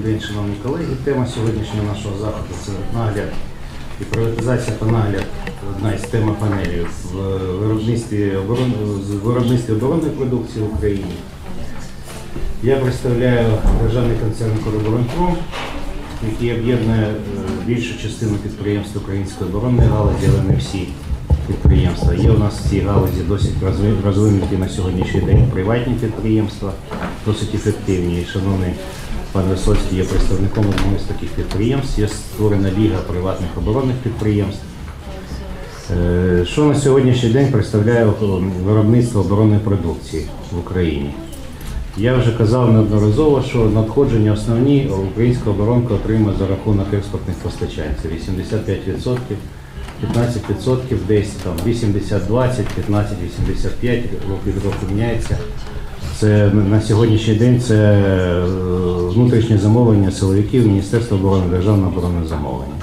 шановні колеги. Тема сьогоднішнього нашого заходу це нагляд і приватизація та нагляд одна із тем панелі в виробництві, оборон... виробництві оборонної продукції в Україні. Я представляю державний концерн «Короборонпром», який об'єднує е, більшу частину підприємств української оборонної галузі, але не всі підприємства. Є у нас в цій галузі досить розвинуті на сьогоднішній день приватні підприємства, досить ефективні. І шановний пан Висоцький є представником одного з таких підприємств. Є створена ліга приватних оборонних підприємств. Е, Що на сьогоднішній день представляє виробництво оборонної продукції в Україні? Я вже казав неодноразово, що надходження основні українська оборонка отримує за рахунок експортних постачань. Це 85%, 15% десь там 80-20, 15-85 рок від року міняється. Це на сьогоднішній день це е, внутрішнє замовлення силовиків Міністерства оборони, Державне оборонне замовлення.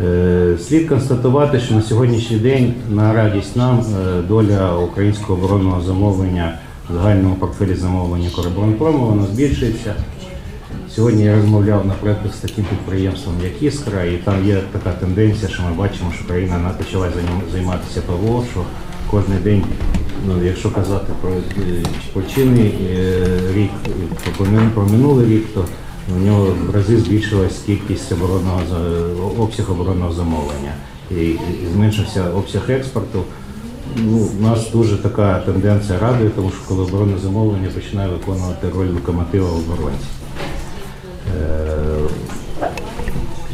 Е, Слід констатувати, що на сьогоднішній день на радість нам е, доля українського оборонного замовлення в загальному портфелі замовлення Короборонпрому воно збільшується. Сьогодні я розмовляв наприклад з таким підприємством, як Іскра, і там є така тенденція, що ми бачимо, що країна почала займатися ПВО, що кожен день, ну, якщо казати про, е, про чинний е, рік, про, минулий рік, то у нього в рази збільшилась кількість оборонного обсяг оборонного замовлення і зменшився обсяг експорту. Ну, у нас дуже така тенденція радує, тому що коли оборонне замовлення починає виконувати роль локомотива в оборонці.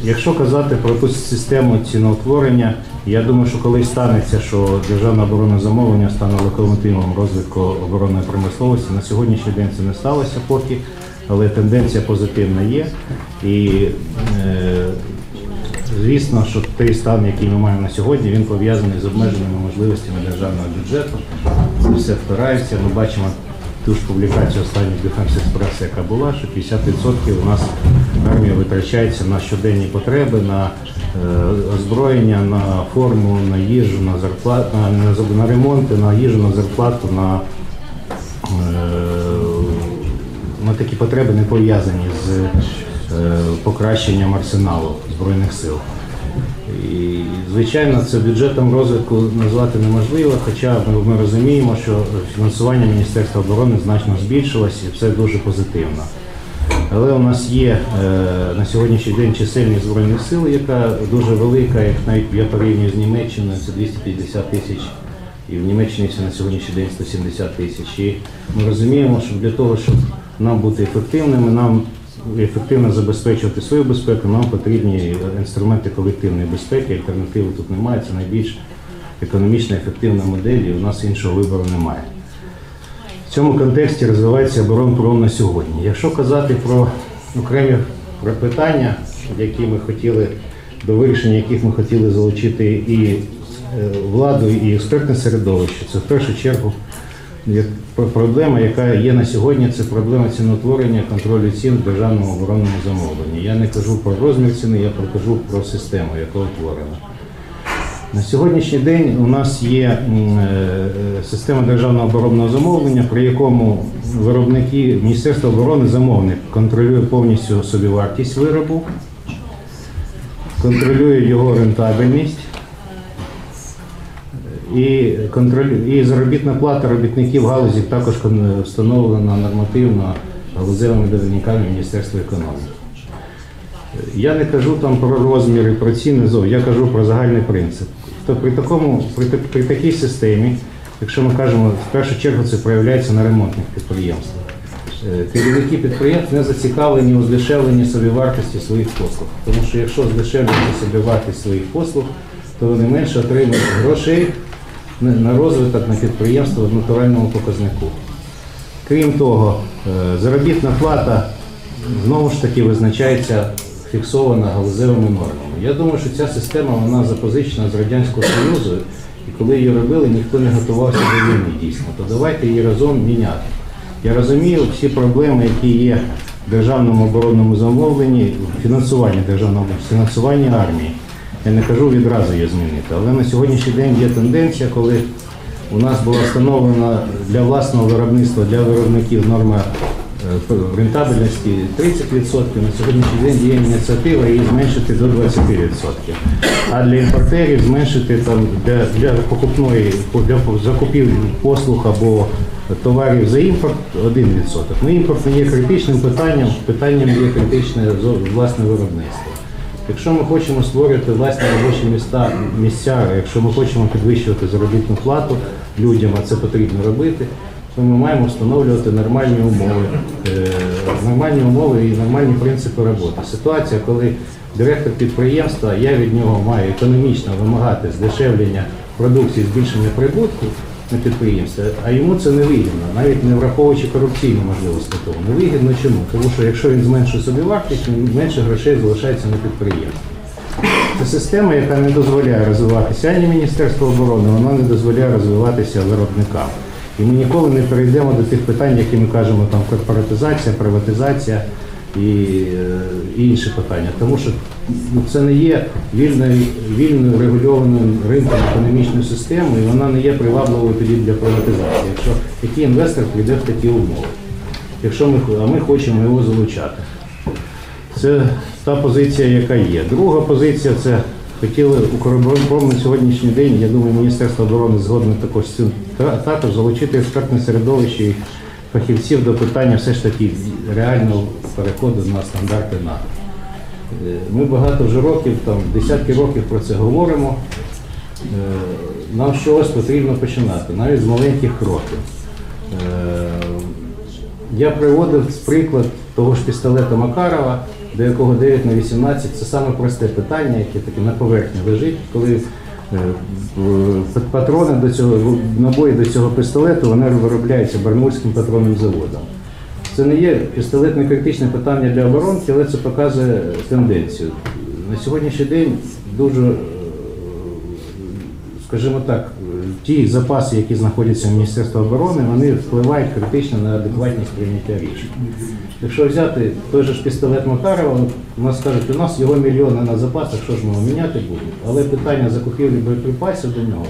Якщо казати про ту систему ціноутворення, я думаю, що коли станеться, що державне оборонне замовлення стане локомотивом розвитку оборонної промисловості, на сьогоднішній день це не сталося поки, але тенденція позитивна є. І е, звісно, що той стан, який ми маємо на сьогодні, він пов'язаний з обмеженими можливостями державного бюджету. Все впирається. Ми бачимо ту ж публікацію останню Defense Express, яка була, що 50% у нас армія витрачається на щоденні потреби, на е, озброєння, на форму, на їжу, на зарплату, на, ремонти, на їжу, на зарплату, на, е, на такі потреби не пов'язані з е, покращенням арсеналу Збройних сил. І, звичайно, це бюджетом розвитку назвати неможливо, хоча ми розуміємо, що фінансування Міністерства оборони значно збільшилось і це дуже позитивно. Але у нас є е, на сьогоднішній день чисельність Збройних сил, яка дуже велика, як навіть я порівнюю з Німеччиною, це 250 тисяч, і в Німеччині це на сьогоднішній день 170 тисяч. І ми розуміємо, що для того, щоб нам бути ефективними, нам ефективно забезпечувати свою безпеку, нам потрібні інструменти колективної безпеки, альтернативи тут немає, це найбільш економічно ефективна модель, і у нас іншого вибору немає. Цьому контексті розвивається оборонпром на сьогодні. Якщо казати про окремі про питання, які ми хотіли, до вирішення яких ми хотіли залучити і е, владу, і експертне середовище, це в першу чергу проблема, яка є на сьогодні, це проблема ціноутворення контролю цін в державному оборонному замовленні. Я не кажу про розмір ціни, я кажу про систему, яка утворена. На сьогоднішній день у нас є е, е, система державного оборонного замовлення, при якому виробники Міністерства оборони замовник контролює повністю собівартість виробу, контролює його рентабельність і, контролю... і заробітна плата робітників галузі також встановлена нормативно галузевими довідниками Міністерства економіки. Я не кажу там про розміри, про ціни я кажу про загальний принцип. То при такому, при, при такій системі, якщо ми кажемо, в першу чергу це проявляється на ремонтних підприємствах. Е, Керівники підприємств не зацікавлені у здешевленні собівартості своїх послуг. Тому що якщо здешевлювати собівартість своїх послуг, то вони менше отримують грошей на- на розвиток на підприємство в натуральному показнику. Крім того, е, заробітна плата знову ж таки визначається фіксована галузевими нормами. Я думаю, що ця система вона запозичена з Радянського Союзу, і коли її робили, ніхто не готувався до війни дійсно. То давайте її разом міняти. Я розумію всі проблеми, які є в державному оборонному замовленні, фінансуванні державного фінансування армії. Я не кажу відразу її змінити, але на сьогоднішній день є тенденція, коли у нас була встановлена для власного виробництва, для виробників норма рентабельності 30%. На сьогоднішній день є ініціатива її зменшити до 20%. А для імпортерів зменшити там для, для покупної для закупівлі послуг або товарів за імпорт 1%. Ну, імпорт не є критичним питанням, питанням є критичне власне виробництво. Якщо ми хочемо створювати власні робочі міста, місця, якщо ми хочемо підвищувати заробітну плату людям, а це потрібно робити, то ми маємо встановлювати нормальні умови, е, нормальні умови і нормальні принципи роботи. Ситуація, коли директор підприємства, я від нього маю економічно вимагати здешевлення продукції, збільшення прибутку на підприємстві, а йому це не вигідно, навіть не враховуючи корупційні можливості того. Не вигідно чому? Тому що якщо він зменшує собі вартість, менше грошей залишається на підприємстві. Це система, яка не дозволяє розвиватися ані Міністерство оборони, вона не дозволяє розвиватися виробникам. І ми ніколи не перейдемо до тих питань, які ми кажемо, там корпоратизація, приватизація і е, інші питання. Тому що ну, це не є вільною, вільною регульованою ринком економічною системою, і вона не є привабливою тоді для приватизації. Якщо який інвестор прийде в такі умови, якщо ми, а ми хочемо його залучати. Це та позиція, яка є. Друга позиція це хотіли Укроборонпром на сьогоднішній день, я думаю, Міністерство оборони згодне також з цим та- також залучити експертне середовище і фахівців до питання все ж таки реального переходу на стандарти НАТО. Е, Ми багато вже років, там десятки років про це говоримо. Е, Нам чогось потрібно починати, навіть з маленьких кроків. Е, я приводив приклад того ж пістолета Макарова, до якого 9 на 18 це саме просте питання, яке таке на поверхні лежить, коли е, патрони до цього, набої до цього пістолету вони виробляються бармурським патронним заводом. Це не є пістолетне критичне питання для оборонки, але це показує тенденцію. На сьогоднішній день дуже е, скажімо так, ті запаси, які знаходяться в Міністерстві оборони, вони впливають критично на адекватність прийняття рішень. Якщо взяти той же ж пістолет Макарова, у нас кажуть, у нас його мільйони на запасах, що ж ми його міняти будемо. Але питання закупівлі боєприпасів до нього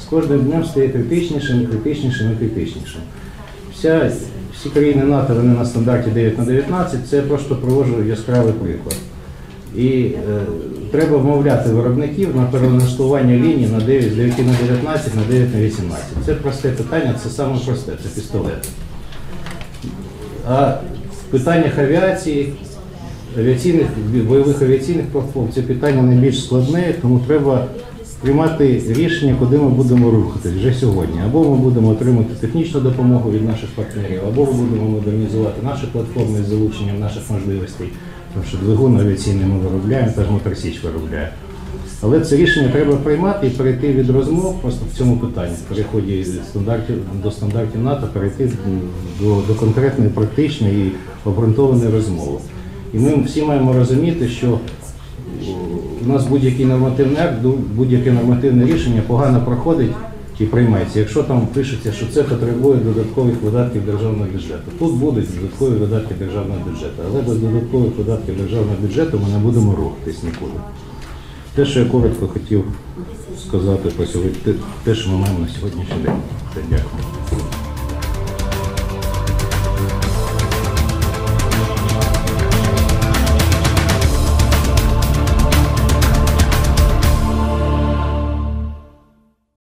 з кожним днем стає критичнішим, критичнішим і критичнішим. Вся, всі країни НАТО вони на стандарті 9 на 19, це я просто привожу яскравий приклад. І е, треба вмовляти виробників на переналаштування ліній на 9, з 9 на 19 на 9 на 18. Це просте питання, це саме просте, це пістолет. А в питаннях авіації, авіаційних, бойових авіаційних платформ, це питання найбільш складне, тому треба приймати рішення, куди ми будемо рухатись вже сьогодні. Або ми будемо отримати технічну допомогу від наших партнерів, або ми будемо модернізувати наші платформи з залученням наших можливостей. Тому що двигун авіаційний ми виробляємо, теж Моторсіч виробляє. Але це рішення треба приймати і перейти від розмов просто в цьому питанні, в переході стандартів до стандартів НАТО, перейти до, до конкретної, практичної і обґрунтованої розмови. І ми всі маємо розуміти, що у нас будь-який нормативний акт, будь-яке нормативне рішення погано проходить чи приймається, якщо там пишеться, що це потребує додаткових видатків державного бюджету. Тут будуть додаткові видатки державного бюджету, але без додаткових видатків державного бюджету ми не будемо рухатись нікуди. Те, що я коротко хотів сказати про сьогодні, те, що ми маємо на сьогоднішній день. Дякую.